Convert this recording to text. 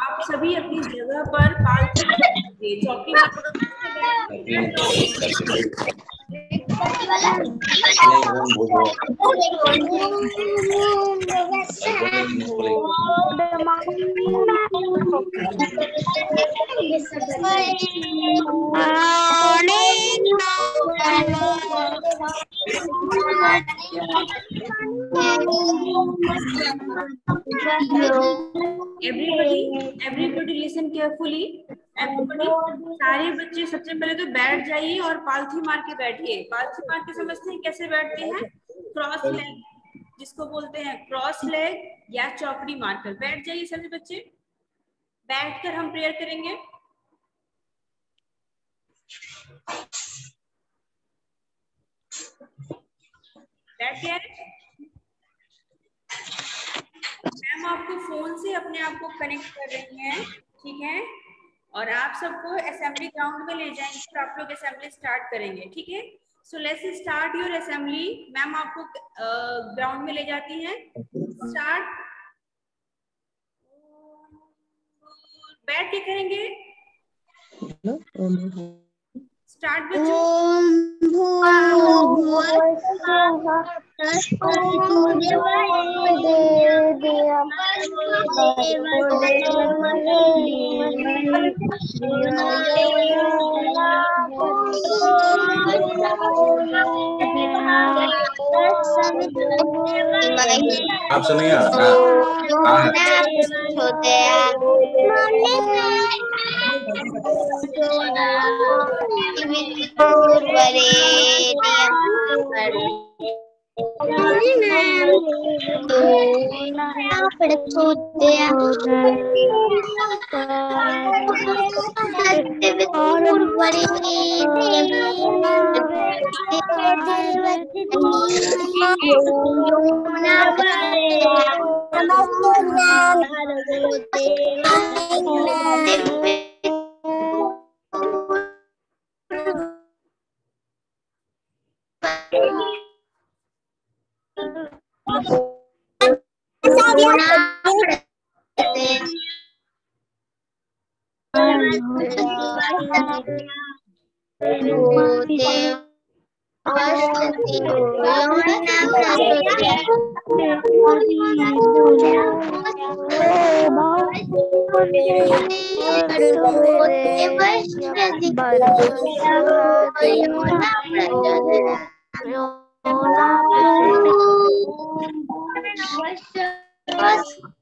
आप सभी अपनी जगह पर चौकी everybody listen carefully. Everybody, सारे बच्चे सबसे पहले तो बैठ जाइए और पालथी मार के बैठिए। पालथी मार के समझते हैं कैसे बैठते हैं? क्रॉस लेग जिसको बोलते हैं क्रॉस लेग या चौकड़ी मारकर। बैठ जाइए सभी बच्चे। बैठकर हम प्रेयर करेंगे। बैठ गया मैम आपको फ़ोन से अपने आप को कनेक्ट कर रही हैं, ठीक है? और आप सबको असेंबली ग्राउंड में ले जाएँगे तो आप लोग असेंबली स्टार्ट करेंगे, ठीक है? So let's start your assembly ma'am आपको ग्राउंड में ले जाती हैं। स्टार्ट बैठ के करेंगे। स्टार्ट बच्चों आप सुनिए। हाँ, हाँ। Bye.